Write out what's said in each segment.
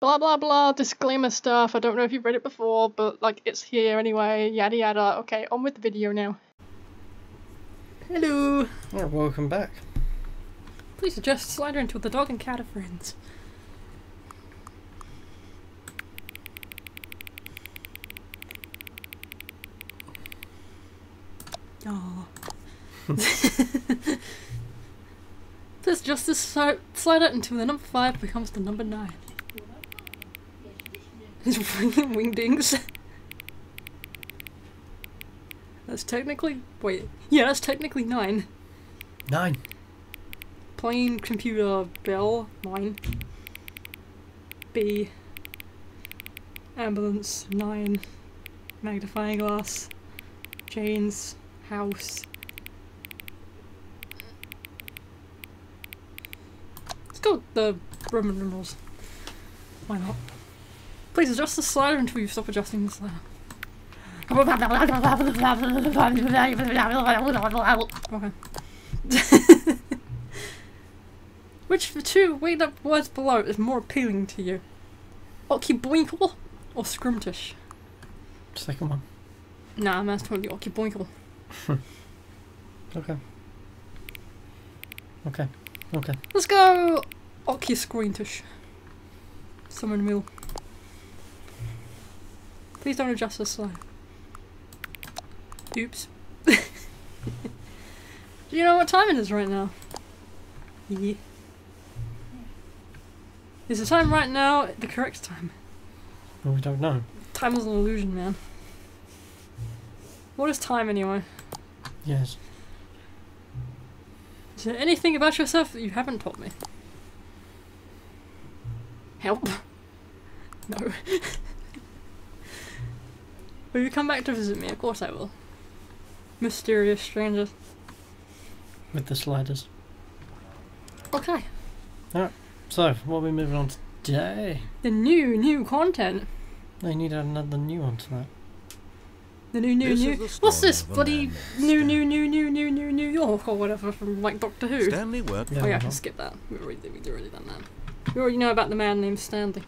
blah blah blah disclaimer stuff. I don't know if you've read it before, but like it's here anyway. Yada yada. Okay, on with the video now. Hello. Alright, welcome back. Please adjust slider until the dog and cat are friends. Oh. Please adjust this si- slider until the number 5 becomes the number 9. Wingdings. That's technically. Wait. Yeah, that's technically 9. Nine. Plain computer bell, 9. B. Ambulance, 9. Magnifying glass. Chains. House. Let's go with the Roman numerals. Why not? Please adjust the slider until you stop adjusting the slider. Okay. Which of the two weighed up words below is more appealing to you? Occuboinkle or scrimtish? Second one. Nah, man's totally occuboinkle. Okay. Okay. Okay. Let's go ocuscrintish. Someone will. Please don't adjust the slide. Oops. Do you know what time it is right now? Yeah. Is the time right now the correct time? Well, we don't know. Time is an illusion, man. What is time anyway? Yes. Is there anything about yourself that you haven't told me? Help. No. Will you come back to visit me? Of course I will. Mysterious stranger. With the sliders. Okay. So, what are we moving on to today? The new, new content. They need another new one to that. The new, new, This new. What's this bloody new, new, new, new, new, new, New York or whatever from like Doctor Who? Stanley worked Yeah, oh yeah, I can skip that. We already, we've already done that. We already know about the man named Stanley.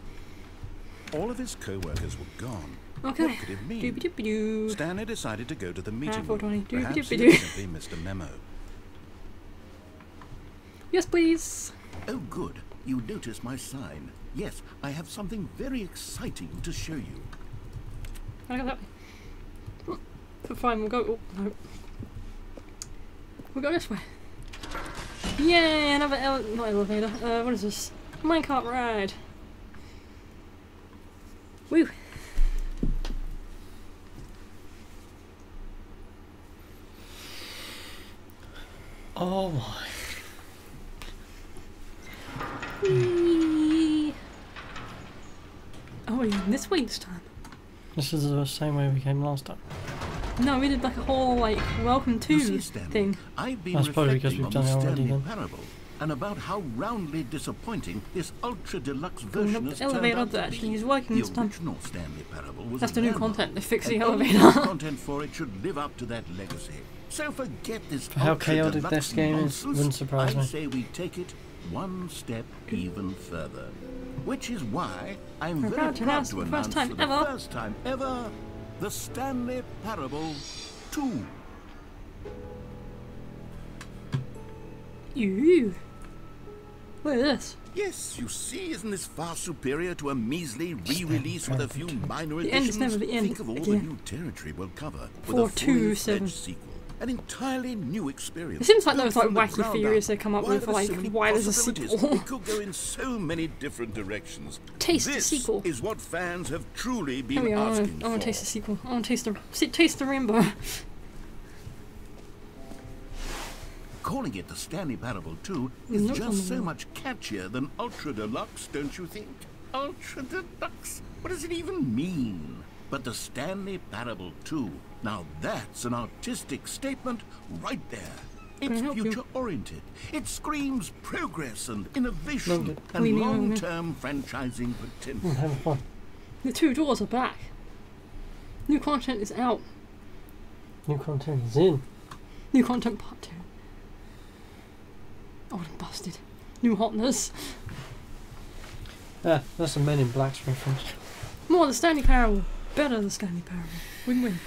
All of his co-workers were gone. Okay. What could it mean? Doobie doobie doo. Stanley decided to go to the meeting four twenty. room. Doobie Perhaps he simply missed a memo. Yes, please. Oh, good. You notice my sign. Yes, I have something very exciting to show you. I go that way? Oh, Fine, we'll go. Oh, no. We'll go this way. Yay, another ele- not elevator. Uh, what is this? Minecart ride. Woo. Oh my. Whee. Oh, we're going this way this time. This is the same way we came last time. No, we did like a whole like welcome to see, thing. I've been That's probably because reflecting we've on done it already Stanley then. parable and about how roundly disappointing this ultra deluxe version up has the elevator to actually is working the this time. original Stanley parable was That's a the new landmark, content. They fix the elevator. the content for it should live up to that legacy. So forget this For how chaotic this game is, wouldn't surprise I me. say we take it one step even further. Which is why I'm We're very proud to proud announce to for the announce first time for the ever- first time ever the Stanley Parable 2. You. Look at this. Yes, you see, isn't this far superior to a measly re-release with a few minor The end is never the end Think of all the new territory we'll cover with Four, a two, fully seven. fledged sequel. An entirely new experience. It seems like those like wacky theories they come up Why with for there are like so why there's a sequel. It could go in so many different directions. Taste the this sequel. is what fans have truly been Here. I want to taste the sequel. I want to taste the taste the rainbow. Calling it the Stanley Parable 2 is on just so much catchier than Ultra Deluxe, don't you think? Ultra Deluxe? What does it even mean? But the Stanley Parable 2, now that's an artistic statement right there. It's future oriented. It screams progress and innovation and long term franchising potential. having fun. The two doors are back. New content is out. New content is in. New content part two. Old and busted. New hotness. Ah, that's a Men in Black's reference. More the Stanley Parable. Better the Stanley Parable. Win win win.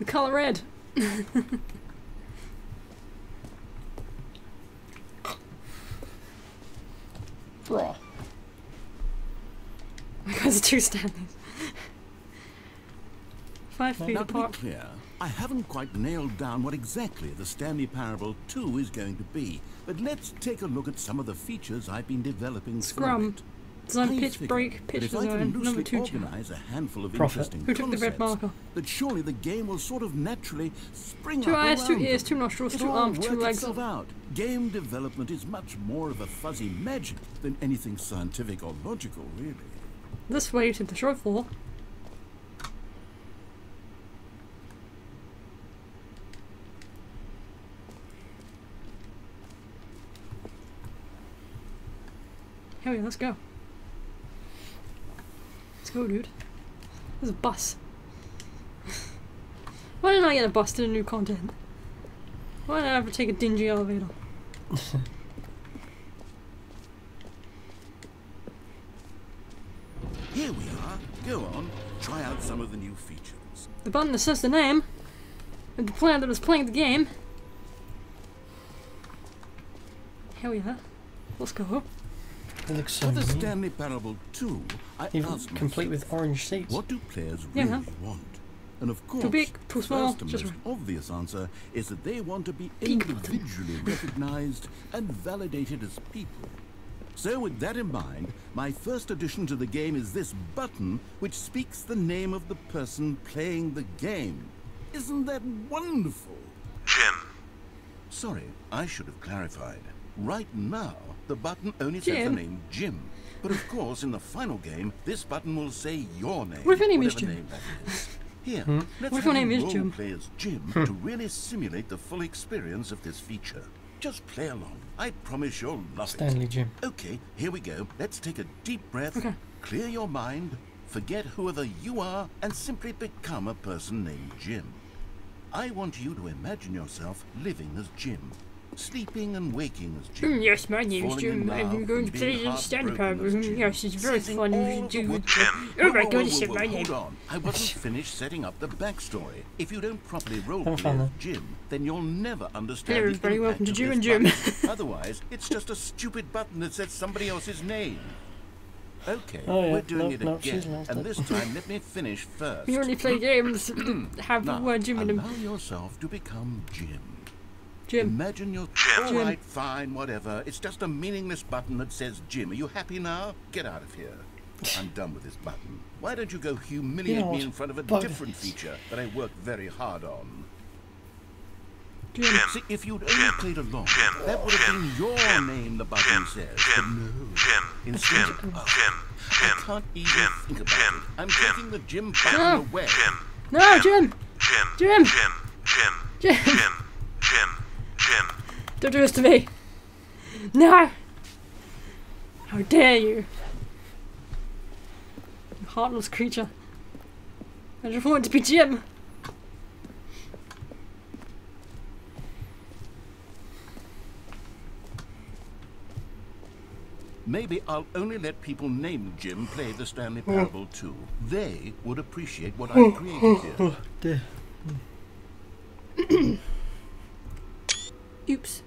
The colour red. Bruh. Because of two Stanleys. Five feet Now, to be apart. clear, I haven't quite nailed down what exactly the Stanley Parable 2 is going to be, but let's take a look at some of the features I've been developing for Scrum. it. Design I pitch break, pitch if I can number two organize a handful of Prophet. interesting Who took the red marker? that surely the game will sort of naturally spring Two up eyes, two ears, them. two nostrils, It'll two arms, two legs. out. Game development is much more of a fuzzy magic than anything scientific or logical, really. This way to the short floor. Hell yeah, let's go. Let's go, dude. There's a bus. Why didn't I get a bus to the new content? Why did I have to take a dingy elevator? Here we are. Go on, try out some of the new features. The button that says the name of the player that is playing the game. Hell yeah. Let's go. It looks so For the neat. Stanley Parable 2, I Even asked complete myself, with orange seats. What do players Yeah, really man. want? And of course, Too big, too small, first just most obvious answer is that they want to be individually recognized and validated as people. So with that in mind, my first addition to the game is this button which speaks the name of the person playing the game. Isn't that wonderful? Jim. Sorry, I should have clarified. Right now, the button only says the name Jim. But of course, in the final game, this button will say your name. What if your name is Jim? name that is. Here, hmm? let's What if your name is role Jim? play as Jim hmm. to really simulate the full experience of this feature. Just play along. I promise you'll love Stanley Jim. Okay, here we go. Let's take a deep breath, Okay. clear your mind, forget whoever you are, and simply become a person named Jim. I want you to imagine yourself living as Jim, sleeping and waking as Jim. Mm, yes, my name is Jim. love I'm going to and play the Stanley heartbroken Parable. as Jim, Yes, it's very seizing fun to do. with- Jim. Oh my Whoa, whoa, goodness, whoa, it's whoa, my hold on. I wasn't finished setting up the backstory. If you don't properly role play as. Jim, then you'll never understand Hello, the everybody, impact welcome to Jim and Jim. Otherwise, it's just a stupid button that says somebody else's name. Okay, Oh, yeah. we're doing Nope, it nope, again. And it. this time, let me finish first. We only play games have the Now, word Jim in them. allow yourself to become Jim. Jim. Imagine you're Jim. all Jim. right, fine, whatever. It's just a meaningless button that says Jim. Are you happy now? Get out of here. I'm done with this button. Why don't you go humiliate You know me in front of a Bug different feature that I worked very hard on? Jim. Jim. See, if you'd only Jim. played along, Jim. that would have Jim. been your Jim. name the button Jim. says. Jim. But no. Jim. Instead, Jim. oh, Jim. I Jim. can't even Jim. think about Jim. it. I'm Jim. taking the Jim button No. away. Jim. No, Jim! Jim. Jim. Jim. Jim. Jim! Jim. Jim. Jim. Don't do this to me! No! How dare you! You heartless creature. I just want to be Jim! Maybe I'll only let people named Jim play the Stanley hmm. Parable too. They would appreciate what I've created here. Hmm. Hmm. Dear. Oops.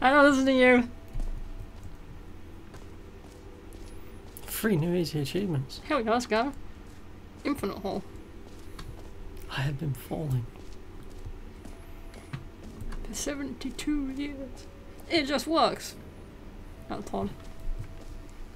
I don't listen to you. Three new easy achievements. Here we go, let's go. Infinite hole. I have been falling. For 72 years. It just works. Not Todd.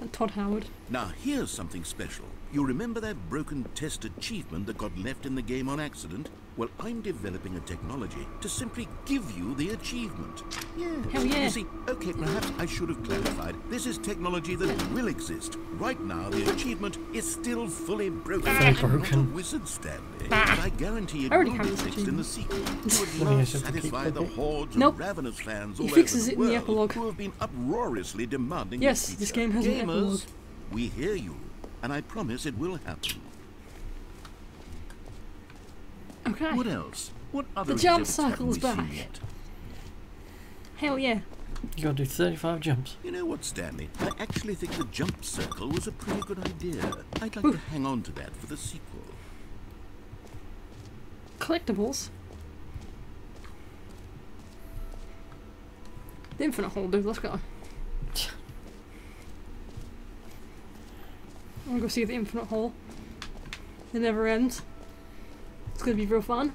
Not Todd Howard. Now here's something special. You remember that broken test achievement that got left in the game on accident? Well, I'm developing a technology to simply give you the achievement. Yeah. Hell yeah. You see, okay, perhaps I should have clarified. This is technology that will exist. Right now, the achievement is still fully broken. Fully I'm not a broken. wizard, Stanley. Ah. But I guarantee it I already will have be fixed in the sequel. To at Let last satisfy the hordes Nope. of ravenous fans He all fixes over it the in the epilogue. who have been uproariously demanding Yes, this game has an Gamers, epilogue. we hear you, and I promise it will happen. Okay. What else? What other The jump exhibits circle's we seen back. yet? Hell yeah. You gotta do 35 jumps. You know what, Stanley? I actually think the jump circle was a pretty good idea. I'd like Ooh. to hang on to that for the sequel. Collectibles. The infinite hole, dude. Let's go. I want to go see the infinite hole. It never ends. It's gonna be real fun.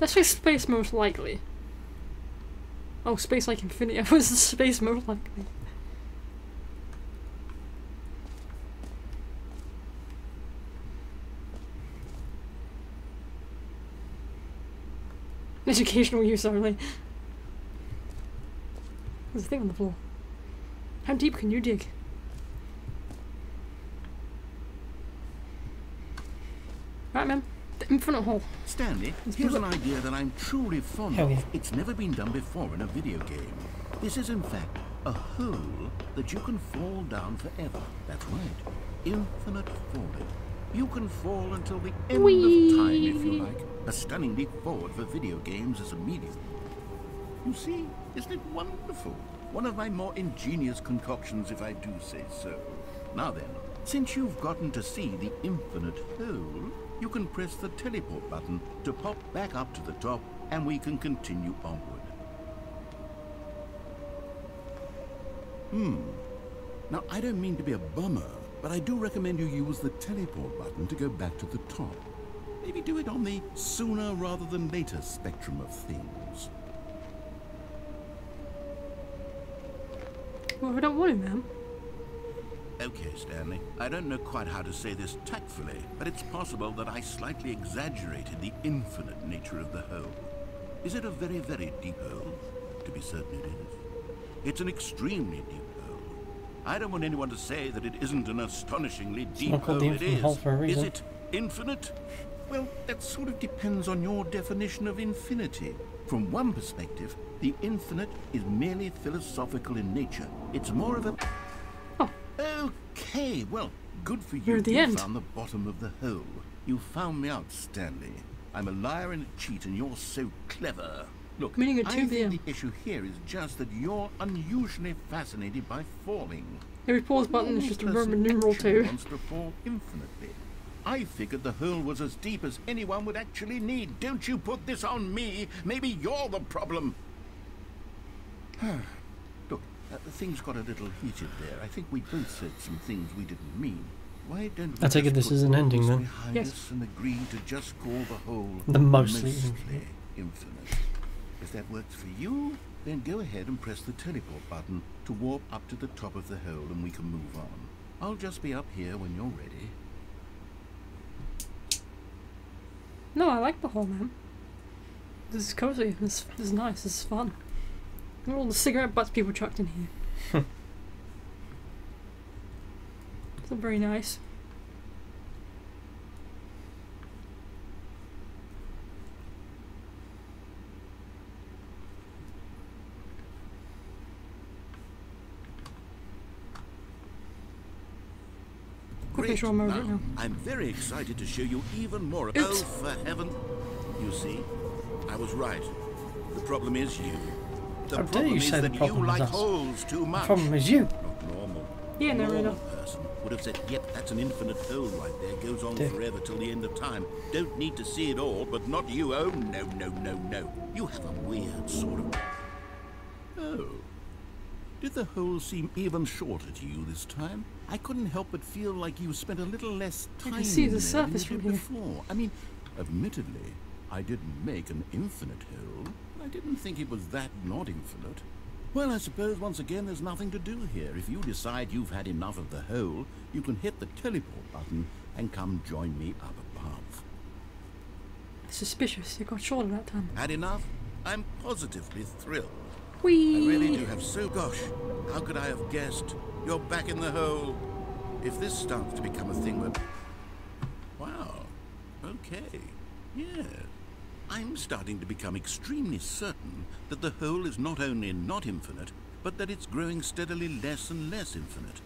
Let's say space most likely. Oh, space like infinity. I was space most likely. Educational use only. There's a thing on the floor. How deep can you dig? Right, man. The infinite hole. Stanley, here's an idea that I'm truly fond Hell of. yeah. It's never been done before in a video game. This is, in fact, a hole that you can fall down forever. That's right. Infinite falling. You can fall until the end of time, if you like. A stunning leap forward for video games as a medium. You see, isn't it wonderful? One of my more ingenious concoctions, if I do say so. Now then, since you've gotten to see the infinite hole, you can press the teleport button to pop back up to the top, and we can continue onward. Hmm. Now, I don't mean to be a bummer, but I do recommend you use the teleport button to go back to the top. Maybe do it on the sooner rather than later spectrum of things. Well, I don't want to, man. Okay, Stanley. I don't know quite how to say this tactfully, but it's possible that I slightly exaggerated the infinite nature of the hole. Is it a very, very deep hole? To be certain it is. It's an extremely deep hole. I don't want anyone to say that it isn't an astonishingly deep hole. It is. Is. hole for a Is it infinite? Well, that sort of depends on your definition of infinity. From one perspective, the infinite is merely philosophical in nature. It's more of a Oh. Okay, well, good for you. We're the you end. found the bottom of the hole. You found me out, Stanley. I'm a liar and a cheat, and you're so clever. Look, Meaning I think the issue here is just that you're unusually fascinated by falling. Every pause button is just a Roman numeral 2. wants to fall infinitely. I figured the hole was as deep as anyone would actually need. Don't you put this on me. Maybe you're the problem. Look, uh, things got a little heated there. I think we both said some things we didn't mean. Why don't we I take it this put is an ending this then? behind Yes. and agree to just call the whole The mostly mostly infinite. If that works for you, then go ahead and press the teleport button to warp up to the top of the hole and we can move on. I'll just be up here when you're ready. No, I like the hole, man. This is cozy. This, this is nice. This is fun. Look at all the cigarette butts people chucked in here. it's not very nice. Okay, sure, I'm over it now. I'm very excited to show you even more. Oops. Oh, for heaven! You see, I was right. The problem is you. The How dare you is say the that problem you is like us. holes too much. The problem is you. Not normal. Yeah, A no, normal no. person would have said, "Yep, that's an infinite hole right there. Goes on Dick. forever till the end of time. Don't need to see it all, but not you. Oh no, no, no, no. You have a weird sort of. Did the hole seem even shorter to you this time? I couldn't help but feel like you spent a little less I time can see the surface than from here. before. I mean, admittedly, I didn't make an infinite hole. I didn't think it was that not infinite. Well, I suppose once again there's nothing to do here. If you decide you've had enough of the hole, you can hit the teleport button and come join me up above. Suspicious. You got shorter that time. Had enough? I'm positively thrilled. Whee! I really do have so. Gosh, how could I have guessed? You're back in the hole. If this starts to become a thing where. Wow. Okay. Yeah. I'm starting to become extremely certain that the hole is not only not infinite, but that it's growing steadily less and less infinite.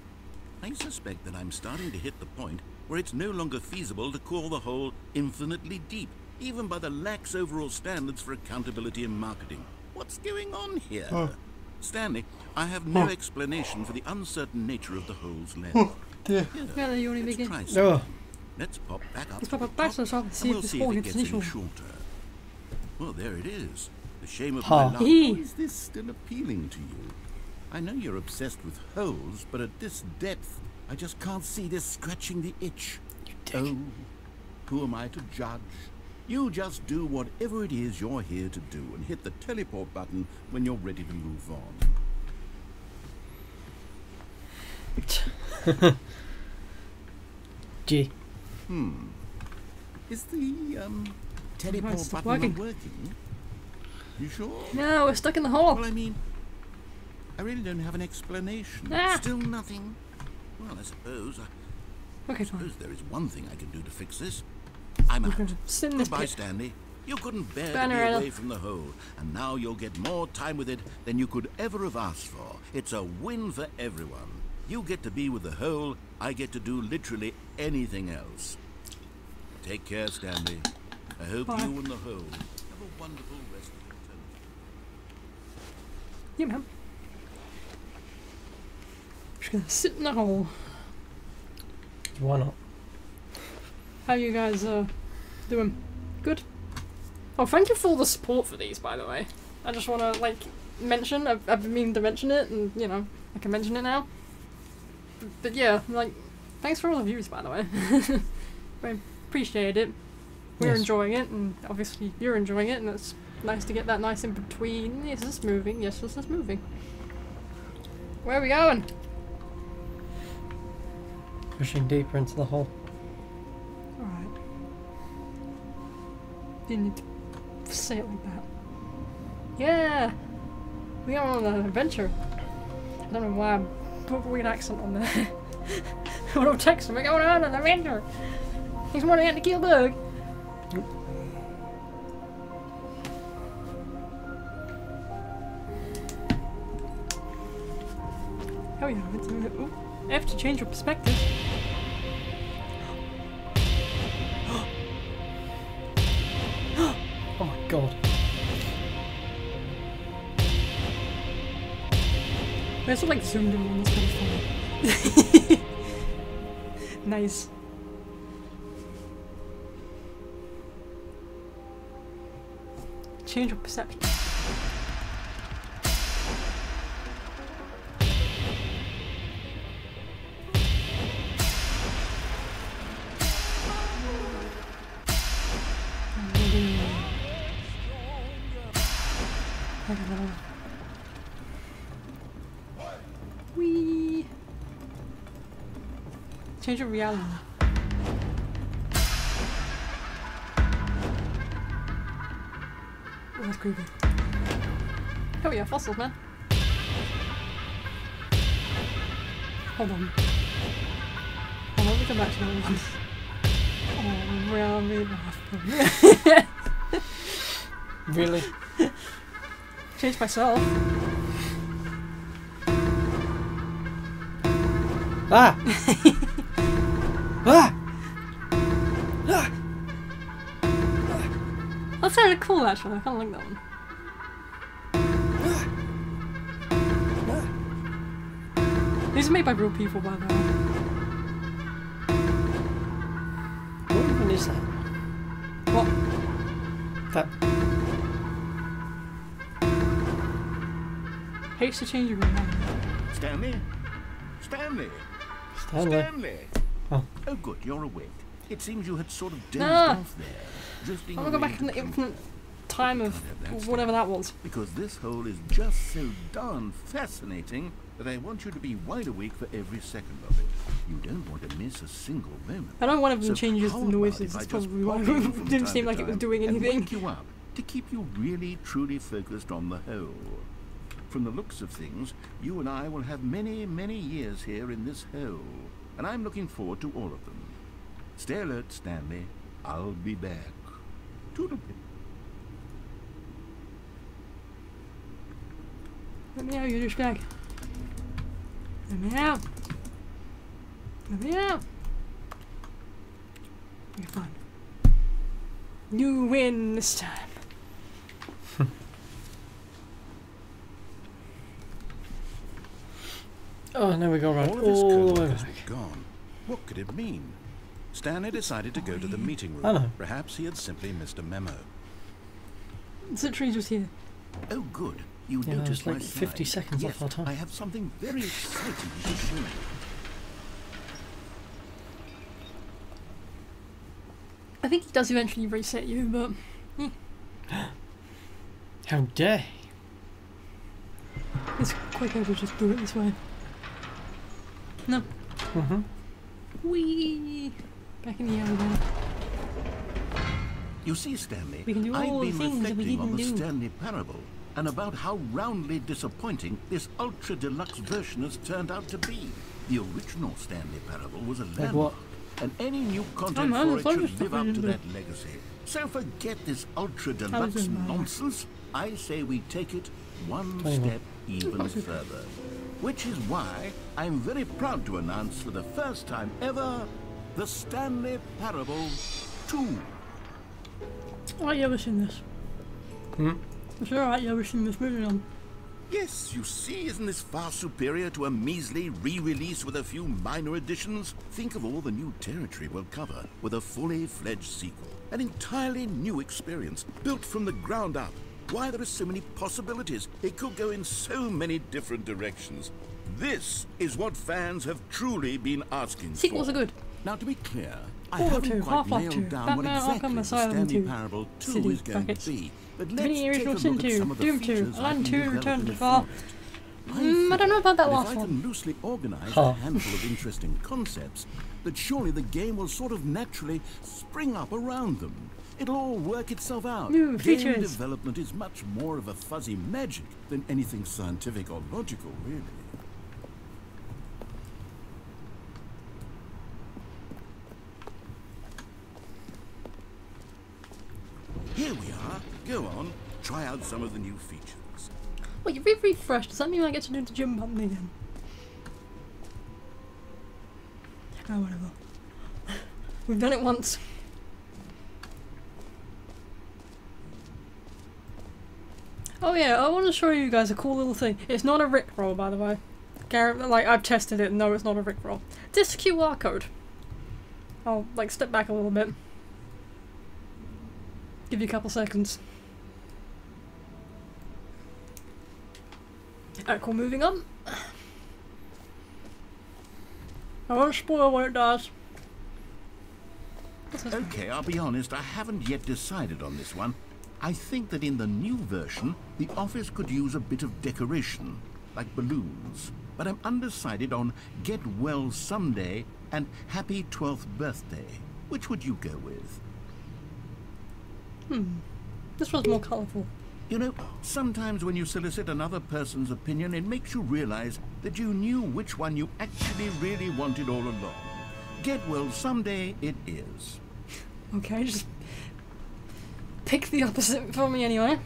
I suspect that I'm starting to hit the point where it's no longer feasible to call the hole infinitely deep, even by the lax overall standards for accountability in marketing. What's going on here? Stanley, I have no explanation for the uncertain nature of the hole's length. Dear. Yeah, let's try something. Oh, Let's pop back up. Let's to pop the back top, to the top and and we'll if see if it gets gets any shorter. Well, there it is. The shame of Ha. my life. Is this still appealing to you? I know you're obsessed with holes, but at this depth, I just can't see this scratching the itch. Oh, who am I to judge? You just do whatever it is you're here to do and hit the teleport button when you're ready to move on. gee. Hmm. Is the um, teleport button working. not working? You sure? No, we're stuck in the hole. Well, I mean, I really don't have an explanation. Ah. Still nothing. Well, I suppose. I Okay, fine. suppose there is one thing I can do to fix this. I'm out. sit in this Goodbye, pit. Stanley. You couldn't bear Banner to be away from the hole, and now you'll get more time with it than you could ever have asked for. It's a win for everyone. You get to be with the hole. I get to do literally anything else. Take care, Stanley. I hope Bye. you and the hole have a wonderful rest of your term. Yeah, man. Just gonna sit in the hole. Why not? How you guys uh doing? Good. Oh, thank you for all the support for these, by the way. I just want to like mention. I've, I've been meaning to mention it, and you know, I can mention it now. But, but yeah, like, thanks for all the views, by the way. I appreciate it. We're Yes. enjoying it, and obviously you're enjoying it, and it's nice to get that nice in between. Yes, this is moving. Yes, this is moving. Where are we going? Pushing deeper into the hole. Didn't need to say it like that. Yeah! We are on an adventure. I don't know why I put a weird accent on there. what I'm texting, we're going on an adventure! He's running out to kill Bug! Oh yeah, it's minute. Ooh, F to change your perspective. They're like zoomed in on this kind of funny. nice. Change of perception. Change of reality. Oh, that's creepy. Oh yeah, fossils, man. Hold on. On, let me come back to that one. Oh, really? Really? Change myself. Ah! sounded cool I kinda like that one. These are made by real people, by the way. What even is that? What? That Hates to change your reality. Stanley? Stanley? Stanley. Stanley! Oh. Oh, good, you're awake. It seems you had sort of dozed Ah. off there, drifting I'm gonna go back in the into infinite time of Can't have that, whatever that was. because this hole is just so darn fascinating that I want you to be wide awake for every second of it. You don't want to miss a single moment. I don't want to So changes the noises, if I just probably why it didn't seem like it was doing anything. wake you up to keep you really truly focused on the hole. From the looks of things, you and I will have many, many years here in this hole, and I'm looking forward to all of them. Stay alert, Stanley. I'll be back. Toodle Let me out, you douchebag. Let me out. Let me out. You're fine. You win this time. Oh, now we go around All of his all the way back. gone. What could it mean? Stanley decided to go to the meeting room. I know. Perhaps he had simply missed a memo. Citrus was here. Oh, good. You Yeah, noticed it's like my 50 slide. seconds yes, off our time. I have something very exciting to show you. I think he does eventually reset you, but How dare he? it's quicker to just do it this way. No. Mm-hmm. Whee! Back in the air again. You see, Stanley, We can do I've all the been things that we reflecting on the do. Stanley Parable and about how roundly disappointing this ultra deluxe version has turned out to be. The original Stanley Parable was a landmark, what? and any new content man, for it should live up to didn't that legacy. So forget this ultra-deluxe nonsense. I say we take it one Twenty-one. step even further. Which is why I'm very proud to announce for the first time ever the Stanley Parable 2. Oh, you ever seen this? Hmm? It's alright, you ever seen this movie on? Yes, you see, isn't this far superior to a measly re-release with a few minor additions? Think of all the new territory we'll cover with a fully fledged sequel. An entirely new experience, built from the ground up. Why, there are so many possibilities. It could go in so many different directions. This is what fans have truly been asking Sequels for. are good. Now, to be clear, I haven't 2, quite nailed 2, down what exactly Arkham the Stanley Parable 2 City is going brackets. to be. But let's Mini take a Original look Sin at 2, some of the Doom 2, features I've Alan been 2 Return to. Far. I Mm, I don't know about that that last if I one. can loosely organize Huh. a handful of interesting concepts, that surely the game will sort of naturally spring up around them. It'll all work itself out. New features. game development is much more of a fuzzy magic than anything scientific or logical, really. Here we are. Go on, try out some of the new features. Well, you re refreshed. Does that mean I get to do the Jim button again? Oh, whatever. We've done it once. Oh yeah, I want to show you guys a cool little thing. It's not a Rickroll, by the way. Gar- like, I've tested it, no, it's not a Rickroll. This QR code. I'll, like, step back a little bit. Give you a couple seconds. Alright, cool, moving on. I won't spoil what it does. Okay, I'll be honest, I haven't yet decided on this one. I think that in the new version, the office could use a bit of decoration, like balloons. But I'm undecided on Get Well Someday and Happy 12th Birthday. Which would you go with? Hmm. This one's more colourful. You know, sometimes when you solicit another person's opinion, it makes you realize that you knew which one you actually really wanted all along. Get Well Someday it is. Okay, just pick the opposite for me anyway.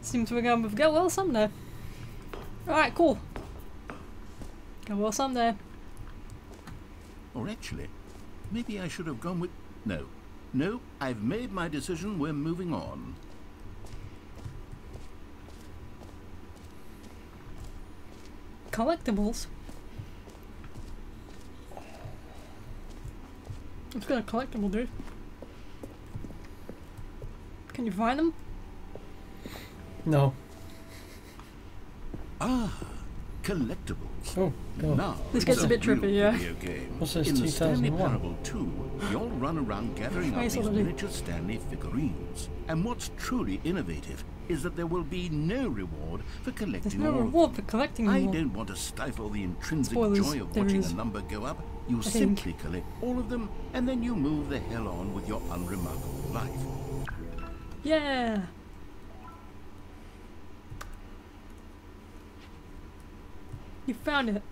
Seems to be going with go well someday. Alright, cool. Go well someday. Or actually, maybe I should have gone with. No. No, I've made my decision. We're moving on. Collectibles. Let's get a collectible, dude. Can you find them? No. Ah, collectibles. Oh, God. Now, This gets a bit trippy, yeah. Video game. What's this, In the Stanley Parable 2, you'll run around gathering up these miniature Stanley figurines. And what's truly innovative is that there will be no reward for There's collecting no all of reward for collecting I don't want to stifle the intrinsic Spoilers, joy of watching is. a number go up. You think. simply collect all of them, and then you move the hell on with your unremarkable life. Yeah. You found it.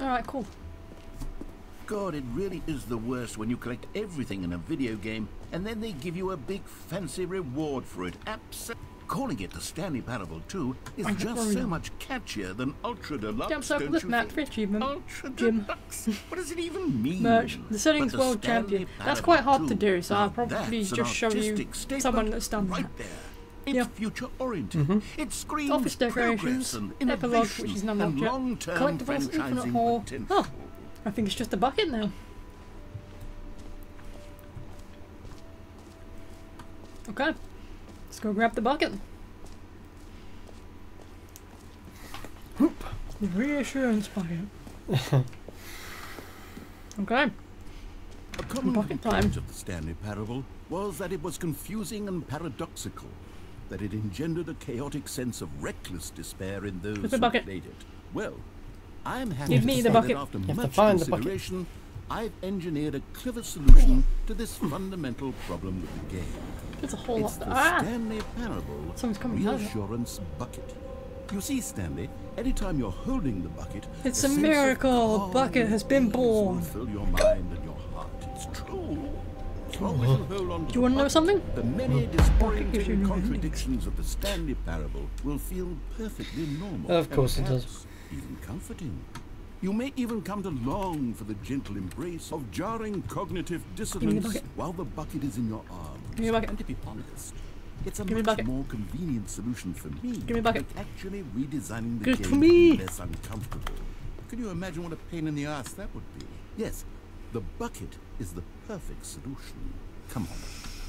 Alright, cool. God, it really is the worst when you collect everything in a video game and then they give you a big fancy reward for it. Absolutely. calling it the Stanley Parable 2 is I'm just so much catchier than Ultra Deluxe. Jump circle don't lift map for achievement. Ultra Jim. Deluxe. What does it even mean? Merch. The settings the world Stanley champion. That's quite hard to do, so I'll probably just show you someone that's done right that. there. It's Yeah. future oriented. Mm-hmm. It screams Office decorations, and epilogue, which is not and unlocked yet. long-term Collectibles, infinite potential. Oh, I think it's just a bucket now. Okay, let's go grab the bucket. Whoop. The reassurance bucket. okay, A common Bucket complaint time. of the Stanley Parable was that it was confusing and paradoxical, that it engendered a chaotic sense of reckless despair in those the who bucket. played it. Well, I am happy Give to me say the bucket. that after You have to much find the consideration, I've engineered a clever solution to this fundamental problem with the game. there's a whole It's lot. the Ah, Stanley Parable Someone's coming down. Reassurance Bucket. You see, Stanley, anytime you're holding the bucket, It's a of miracle. Bucket has been born. Fill your mind and your heart. It's true. As you on to Do know something? The many disorienting contradictions of the Stanley Parable will feel perfectly normal. Of course it does. Even comforting. You may even come to long for the gentle embrace of jarring cognitive dissonance bucket. while the bucket is in your arms. Give me the bucket. And to be honest, it's a Give much more convenient solution for me. Give me the bucket. actually redesigning the Give game to me. less uncomfortable. Can you imagine what a pain in the ass that would be? Yes, the bucket is the perfect solution. Come on,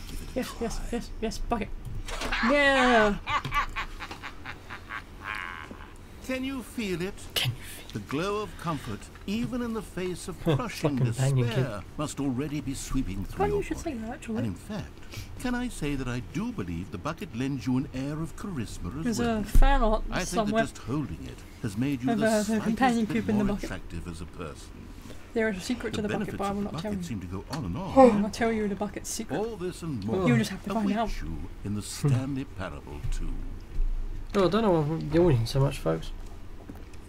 give it a yes, try. yes, yes, yes, bucket. Yeah. Can you feel it? Can you The glow of comfort, even in the face of crushing despair, must already be sweeping through Funny your you should say body. that, actually. And in fact, can I say that I do believe the bucket lends you an air of charisma as There's well? a fan art I think somewhere. that just holding it has made you Of, the, the slightest companion bit cube in the more bucket. attractive as a person. There is a secret to the the bucket, benefits but I of will the not tell bucket you. seem to go on and on. I will not tell you the bucket's secret. All this and more You'll just have to find await out. you in the Stanley Parable too. Oh, I don't know why I'm yawning so much, folks.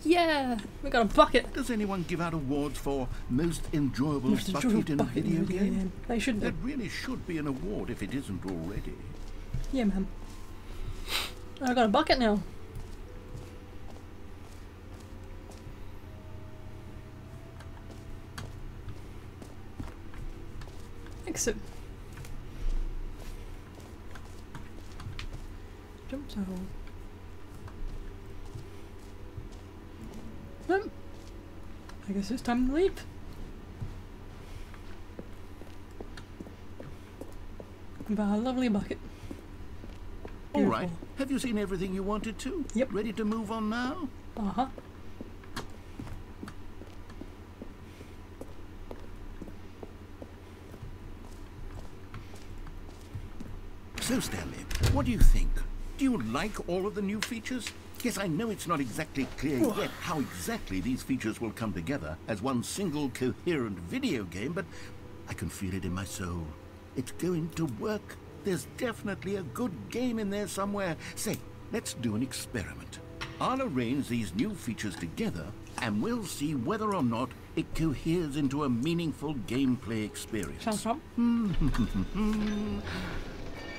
Yeah, we got a bucket. Does anyone give out awards for most enjoyable Most bucket enjoyable in a bucket in video a video game? game. They should There really should be an award if it isn't already. Yeah, man. I got a bucket now. Exit. Jump to hole. I guess it's time to leave. With our lovely bucket. All right. Have you seen everything you wanted to? Yep. Ready to move on now? Uh huh. So, Stanley, what do you think? Do you like all of the new features? Yes, I know it's not exactly clear yet how exactly these features will come together as one single coherent video game, but I can feel it in my soul. It's going to work. There's definitely a good game in there somewhere. Say, let's do an experiment. I'll arrange these new features together, and we'll see whether or not it coheres into a meaningful gameplay experience. Sounds.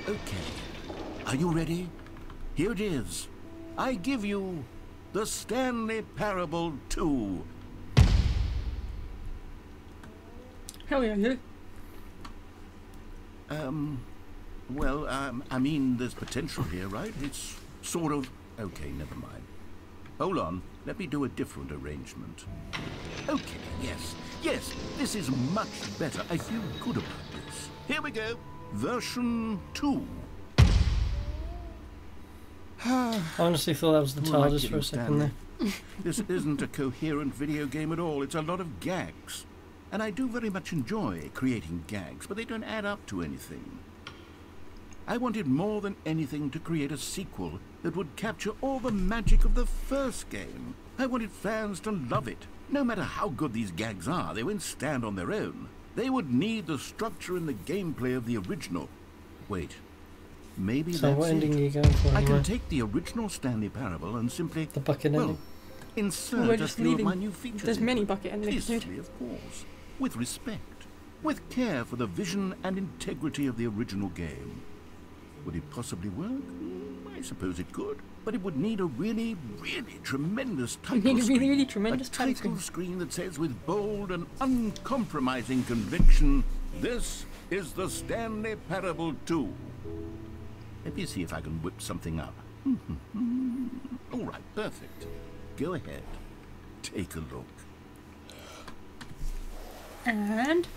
Okay. Are you ready? Here it is. I give you the Stanley Parable 2. Hell yeah, you. Um, well, um, I mean, there's potential here, right? It's sort of. Okay, never mind. Hold on. Let me do a different arrangement. Okay, yes. Yes, this is much better. I feel good about this. Here we go. Version 2. I honestly thought that was the More like TARDIS for a in second there. This isn't a coherent video game at all. It's a lot of gags. And I do very much enjoy creating gags, but they don't add up to anything. I wanted more than anything to create a sequel that would capture all the magic of the first game. I wanted fans to love it. No matter how good these gags are, they won't stand on their own. They would need the structure and the gameplay of the original. Wait, maybe So that's what ending it. are you going for I anyway? can take the original Stanley Parable and simply The bucket well, ending? insert Well, we're a just few of leaving- my new features. There's many bucket endings, dude. Tastefully, of course, with respect, with care for the vision and integrity of the original game. Would it possibly work? Mm, I suppose it could, but it would need a really, really tremendous title need a really, screen. really tremendous a title title screen. screen that says with bold and uncompromising conviction, "This is the Stanley Parable 2." Let me see if I can whip something up. All right, perfect. Go ahead. Take a look. And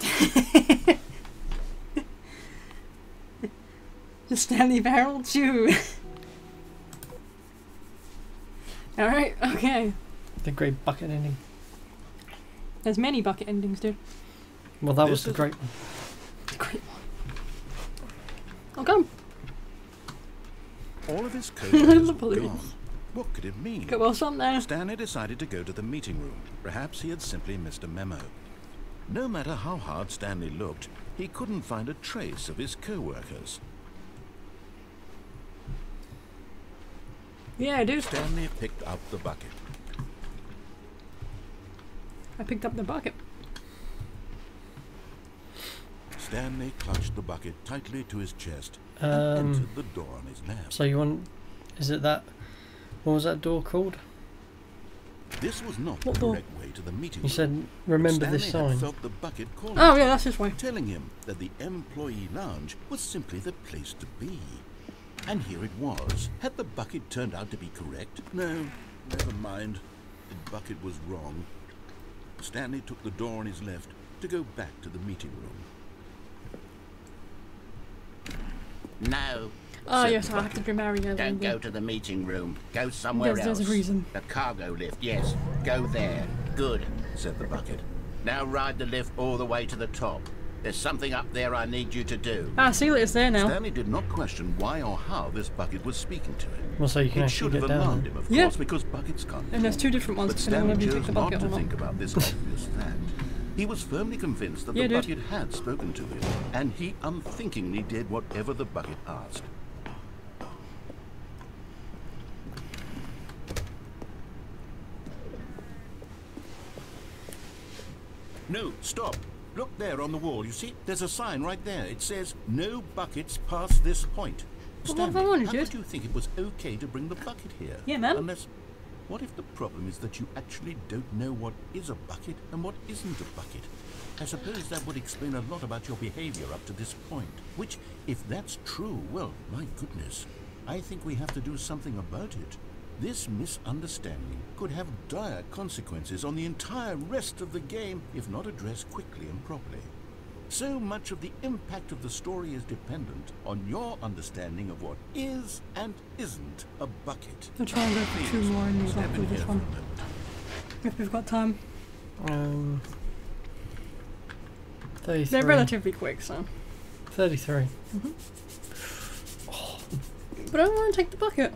the Stanley Barrel Chew. Alright, okay. The great bucket ending. There's many bucket endings, dude. Well, that This was the great one. The great one. Oh, come. All of his code The police. gone. What could it mean? Get well some there. Stanley decided to go to the meeting room. Perhaps he had simply missed a memo. No matter how hard Stanley looked, he couldn't find a trace of his co-workers. Yeah, I do. Stanley picked up the bucket. I picked up the bucket. Stanley clutched the bucket tightly to his chest and Um, entered the door on his left. so you want? Is it that? What was that door called? This was not What the door? correct way to the meeting You said remember Stanley this had sign. felt the bucket calling Oh, yeah, that's his way. telling him that the employee lounge was simply the place to be. And here it was. Had the bucket turned out to be correct? No, never mind. The bucket was wrong. Stanley took the door on his left to go back to the meeting room. No. Oh, said yes, the I have to bucket. be married. yeah, Don't go to the meeting room. Go somewhere There's- else. there's a reason. The cargo lift, yes. Go there. Good, said the bucket. Now ride the lift all the way to the top. There's something up there I need you to do. Ah, see, it's there now. Stanley did not question why or how this bucket was speaking to him. Well, so you can It actually should have down. alarmed there. him, of Yeah. course, because buckets can't. And there's two different ones But depending on Stanley you chose take the not bucket to think about this obvious fact. He was firmly convinced that Yeah, the dude. bucket had spoken to him, and he unthinkingly did whatever the bucket asked. No, stop. Look there on the wall. You see, there's a sign right there. It says, no buckets past this point. Well, what if I Stanley, wanted how it? could you think it was okay to bring the bucket here? Yeah, man. Unless, what if the problem is that you actually don't know what is a bucket and what isn't a bucket? I suppose that would explain a lot about your behavior up to this point. Which, if that's true, well, my goodness, I think we have to do something about it. This misunderstanding could have dire consequences on the entire rest of the game if not addressed quickly and properly. So much of the impact of the story is dependent on your understanding of what is and isn't a bucket. We'll try and go for two more and move Step on in this one. If we've got time. Um, 33. They're relatively quick, so. 33. But I don't want to take the bucket.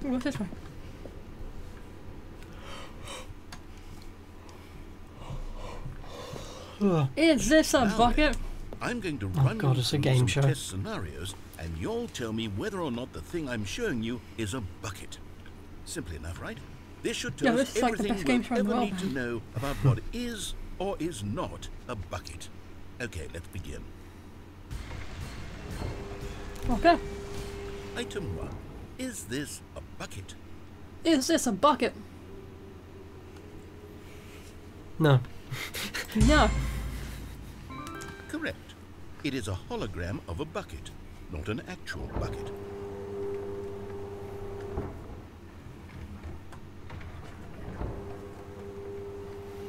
What's this way? Is this a Now bucket? I'm going to Oh, run God, you it's a game some show. test scenarios, and you'll tell me whether or not the thing I'm showing you is a bucket. Simply enough, right? This should tell Yeah, us this like everything we'll show in the ever world, need to know about what is or is not a bucket. Okay, let's begin. Okay. Item one: Is this a bucket? Is this a bucket? No. No. Correct. It is a hologram of a bucket, not an actual bucket.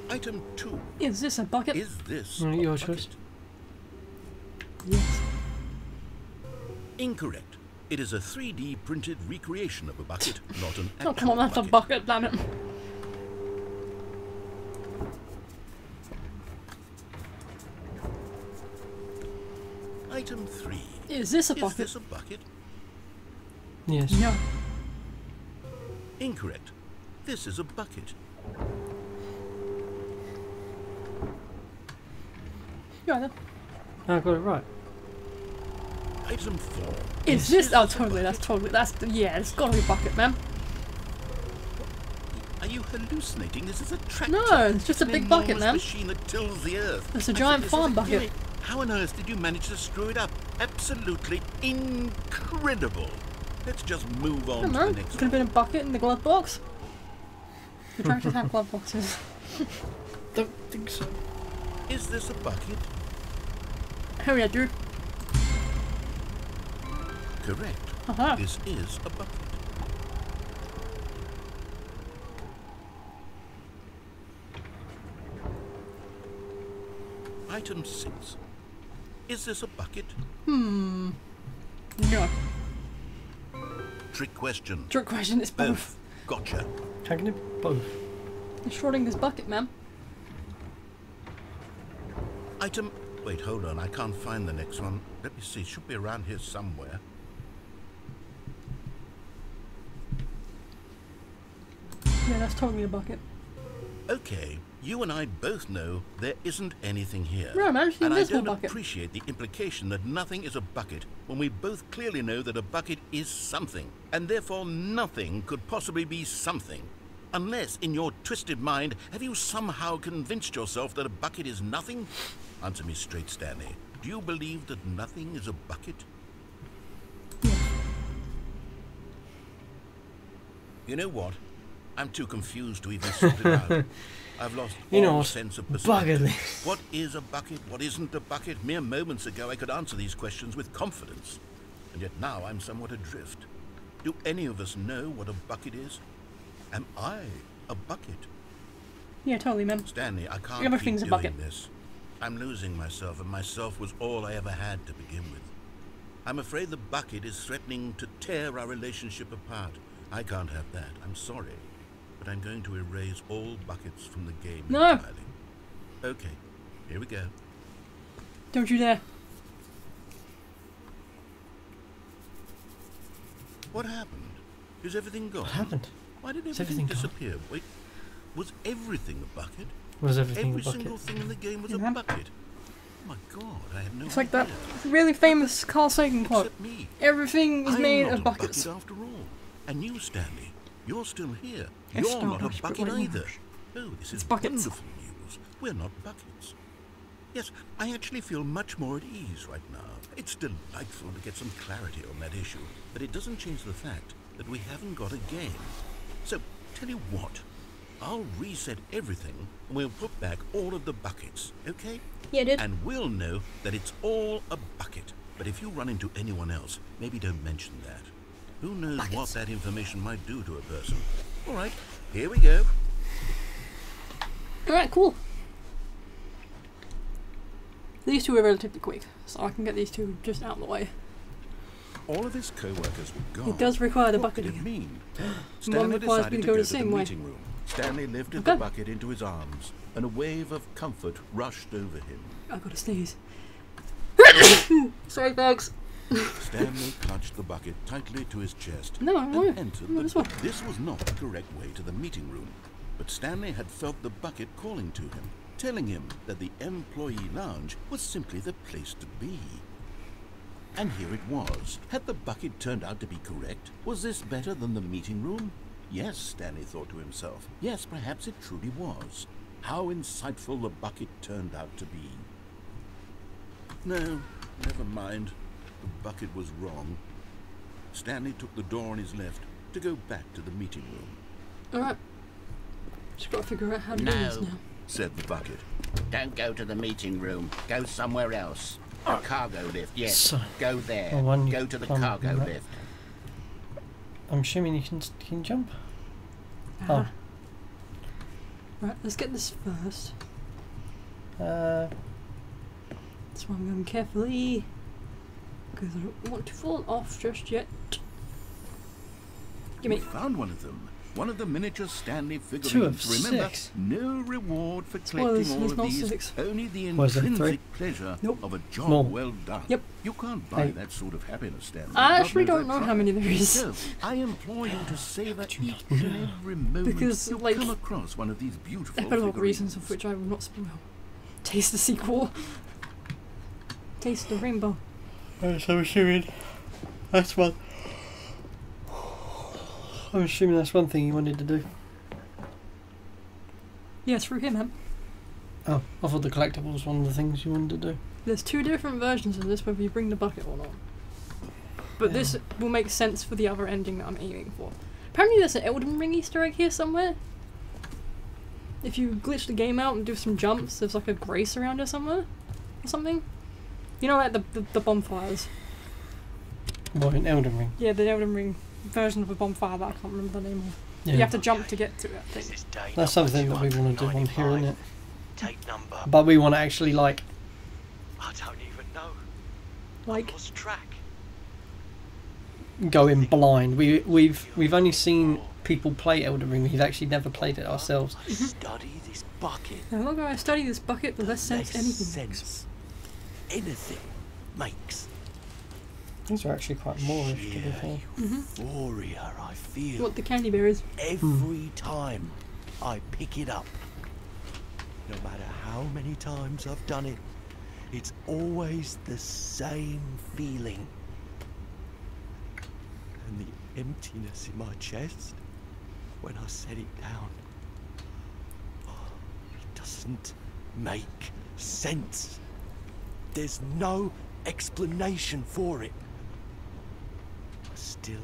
Item two: Is this a bucket? Is this Mm, a your bucket? choice. yes. Incorrect. It is a 3D printed recreation of a bucket, not an actual Oh, come on, that's a bucket, damn it. Item three: Is this a Is bucket? this a bucket? Yes. No. Incorrect. This is a bucket. Yeah, no. I got it right. Item four: Is this? Oh, totally. That's totally. That's yeah. It's gotta be a bucket, man. Are you hallucinating? This is a tractor. No, it's just a big bucket, enormous man. machine that tills the earth. It's a giant farm a bucket. gimmick. How on earth did you manage to screw it up? Absolutely incredible. Let's just move on I on don't to know. the Could have been a bucket in the glove box. The tractors have glove boxes. Don't think so. Is this a bucket? Oh yeah, dude. Correct. Aha. This is a bucket. Item 6. Is this a bucket? Hmm. No. Trick question. Trick question. It's both. Both. Gotcha. How can it be both? It's Schrodinger's bucket, man. Item. Wait, hold on. I can't find the next one. Let me see. It should be around here somewhere. Yeah, that's totally a bucket. Okay, you and I both know there isn't anything here. Man, it's the and I don't appreciate the implication that nothing is a bucket when we both clearly know that a bucket is something, and therefore nothing could possibly be something. Unless, in your twisted mind, have you somehow convinced yourself that a bucket is nothing? Answer me straight, Stanley. Do you believe that nothing is a bucket? Yeah. You know what? I'm too confused to even sort it out. I've lost You all know sense of perspective. list. What is a bucket? What isn't a bucket? Mere moments ago, I could answer these questions with confidence, and yet now I'm somewhat adrift. Do any of us know what a bucket is? Am I a bucket? Yeah, totally, man. Stanley, I can't Everything's keep a bucket. doing this. I'm losing myself, and myself was all I ever had to begin with. I'm afraid the bucket is threatening to tear our relationship apart. I can't have that. I'm sorry. But I'm going to erase all buckets from the game No. entirely. Okay, here we go. Don't you dare. What happened? Is everything gone? What happened? Why did Is everything, everything gone? disappear? Wait, was everything a bucket? Was everything Every a bucket? single thing in the game was Yeah. a bucket. Oh my god, I had no It's like that idea. really famous Carl Sagan quote. Except me. Everything is I'm made not of a buckets. bucket after all. And you, Stanley, you're still here. You're not a bucket either. Oh, this It's is buckets. wonderful news. We're not buckets. Yes, I actually feel much more at ease right now. It's delightful to get some clarity on that issue, but it doesn't change the fact that we haven't got a game. So, tell you what, I'll reset everything and we'll put back all of the buckets, okay? Yeah, dude. And we'll know that it's all a bucket. But if you run into anyone else, maybe don't mention that. Who knows what that information might do to a person? All right, here we go. Alright, cool. These two are relatively quick, so I can get these two just out of the way. All of his co-workers were gone. It does require the what bucket could it mean? Stanley decided me to to go go the to same the way. room. Stanley lifted Okay. the bucket into his arms, and a wave of comfort rushed over him. I've gotta sneeze. Sorry, folks. Stanley clutched the bucket tightly to his chest No, and no, entered no, the this. This was not the correct way to the meeting room, but Stanley had felt the bucket calling to him, telling him that the employee lounge was simply the place to be. And here it was. Had the bucket turned out to be correct? Was this better than the meeting room? Yes, Stanley thought to himself. Yes, perhaps it truly was. How insightful the bucket turned out to be. No, never mind. The bucket was wrong. Stanley took the door on his left to go back to the meeting room, Alright. Just gotta figure out how to do this No. now. said the bucket. Don't go to the meeting room. Go somewhere else. The cargo lift, yes. So- Go there. Oh, one Go to the cargo right. lift. I'm assuming you can, s- can jump. Ah. Right, let's get this first. Oh. Uh, That's why I'm going carefully. Because I don't want to fall off just yet. Gimme. We found one of them. One of the miniature Stanley figurines. Two of Remember, six. no reward for Spoilers, collecting all of these. six. Only the intrinsic pleasure Nope. of a job More. well done. Yep. You can't buy Hey. that sort of happiness, Stanley. I God actually don't know how many there is. So, I implore you to savor each and every moment Because, you like, come across one of these beautiful Epilogue figurines. reasons of which I will not spoil. Taste the sequel. Taste the rainbow. So I'm assuming that's one. I'm assuming that's one thing you wanted to do. Yeah, through him, man. Oh, I thought the collectible was one of the things you wanted to do. There's two different versions of this, whether you bring the bucket or not. But this will make sense for the other ending that I'm aiming for. Apparently, there's an Elden Ring Easter egg here somewhere. If you glitch the game out and do some jumps, there's like a grace around here somewhere, or something. You know, like the the, the bonfires. Well, in Elden Ring. Yeah, the Elden Ring version of a bonfire that I can't remember the name of. Yeah. You have to jump to get to it. I think. That's something that we want to do on here, isn't it? 295. Take number. But we want to actually like I don't even know. Like, Lost track. go in blind. We we've we've only seen people play Elden Ring. We've actually never played it ourselves. Study this bucket. the longer I study this bucket, the less sense Less anything makes. Sense. Anything makes. These are actually quite moreish, to be Sheer fair. euphoria I feel What the candy bear is. every time I pick it up. No matter how many times I've done it, it's always the same feeling. And the emptiness in my chest when I set it down. Oh, it doesn't make sense. There's no explanation for it. I still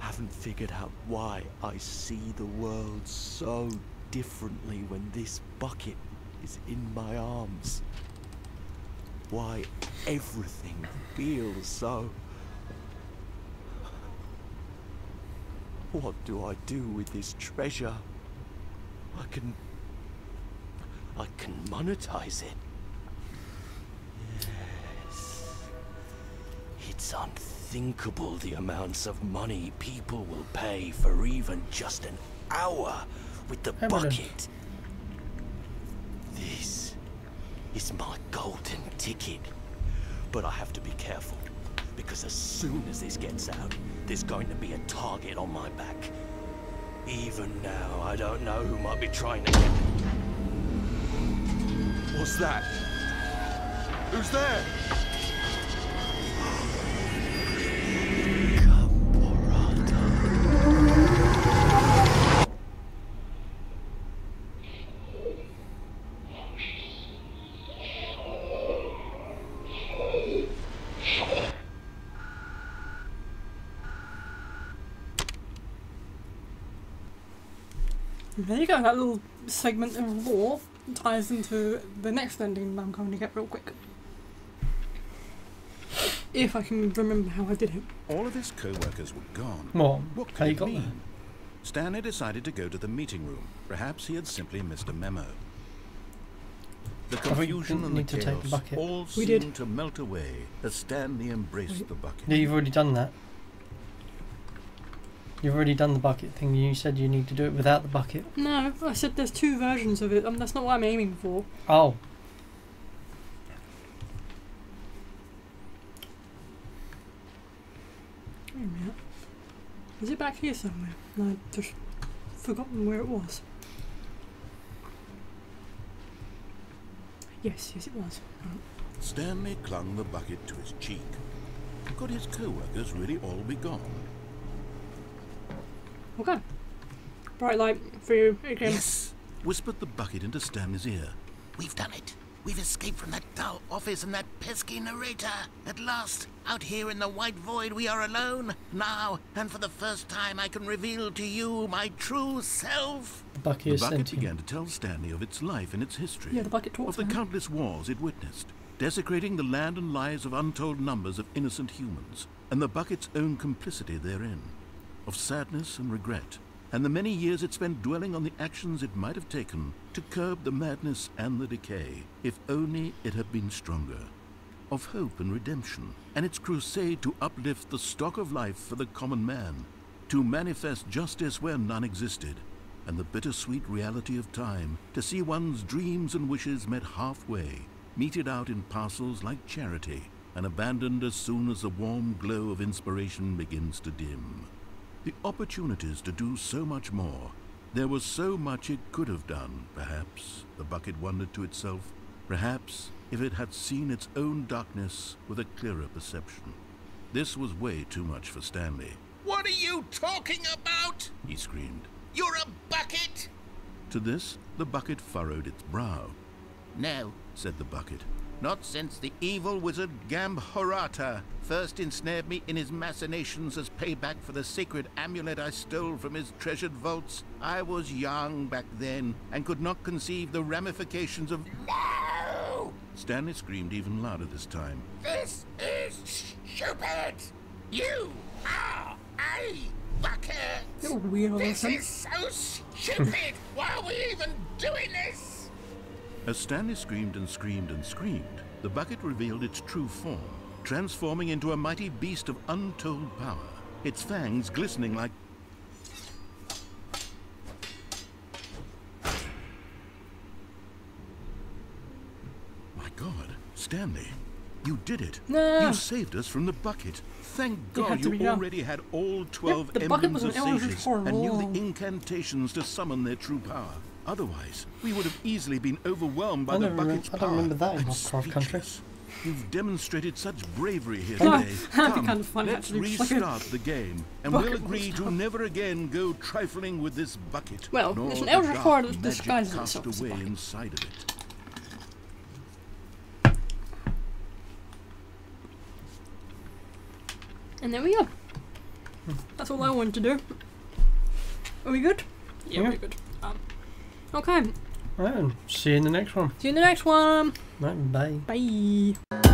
haven't figured out why I see the world so differently when this bucket is in my arms. Why everything feels so. What do I do with this treasure? I can. I can monetize it. It's unthinkable the amounts of money people will pay for even just an hour with the Evident. bucket. This is my golden ticket. But I have to be careful, because as soon as this gets out, there's going to be a target on my back. Even now, I don't know who might be trying to get me. What's that? Who's there? There you go, that little segment of lore ties into the next ending that I'm going to get real quick. If I can remember how I did it. All of his co-workers were gone. Well, What how could you it got mean? there? Stanley decided to go to the meeting room. Perhaps he had simply missed a memo. The confusion didn't and the need the chaos all We seemed did. to melt away as Stanley embraced the bucket. Yeah, you've already done that. You've already done the bucket thing. You said you need to do it without the bucket. No, I said there's two versions of it, and that's not what I'm aiming for. Oh, Wait a minute. Is it back here somewhere? No, I've just forgotten where it was. Yes, yes it was. Right. Stanley clung the bucket to his cheek. Could his co-workers really all be gone? Okay. Bright light for you again. Yes! Whispered the bucket into Stanley's ear. We've done it. We've escaped from that dull office and that pesky narrator. At last, out here in the white void, we are alone. Now, and for the first time, I can reveal to you my true self. the bucket The bucket began to tell Stanley of its life and its history. Yeah, the bucket talks. of the man. countless wars it witnessed, desecrating the land and lives of untold numbers of innocent humans, and the bucket's own complicity therein, of sadness and regret, and the many years it spent dwelling on the actions it might have taken to curb the madness and the decay, if only it had been stronger, of hope and redemption, and its crusade to uplift the stock of life for the common man, to manifest justice where none existed, and the bittersweet reality of time to see one's dreams and wishes met halfway, meted out in parcels like charity, and abandoned as soon as the warm glow of inspiration begins to dim. The opportunities to do so much more. There was so much it could have done, perhaps, the bucket wondered to itself. Perhaps if it had seen its own darkness with a clearer perception. This was way too much for Stanley. What are you talking about? He screamed. You're a bucket! To this, the bucket furrowed its brow. No, said the bucket. Not since the evil wizard Gambhorata first ensnared me in his machinations as payback for the sacred amulet I stole from his treasured vaults. I was young back then and could not conceive the ramifications of. No! Stanley screamed even louder this time. This is stupid! You are a bucket! You're weird This is so stupid! Why are we even doing this? As Stanley screamed and screamed and screamed, the bucket revealed its true form, transforming into a mighty beast of untold power, its fangs glistening like. My God, Stanley, you did it. No. You saved us from the bucket. Thank God you young. already had all 12 the bucket emblems of sages and knew the incantations to summon their true power. Otherwise, we would have easily been overwhelmed by the don't remem- bucket's I power. don't remember that in I'm Country. You've demonstrated such bravery here No, today. Come, kind of funny, let's actually, just like a restart the game, and bucket we'll agree to never again go trifling with this bucket. Well, nor it's an the Eldritch dark Horror that magic disguises cast itself as a away bucket. inside of it. And there we go. Hmm. That's all I wanted to do. Are we good? Yeah, Yeah. we're good. Okay. Right, and see you in the next one. See you in the next one. Right, bye. Bye.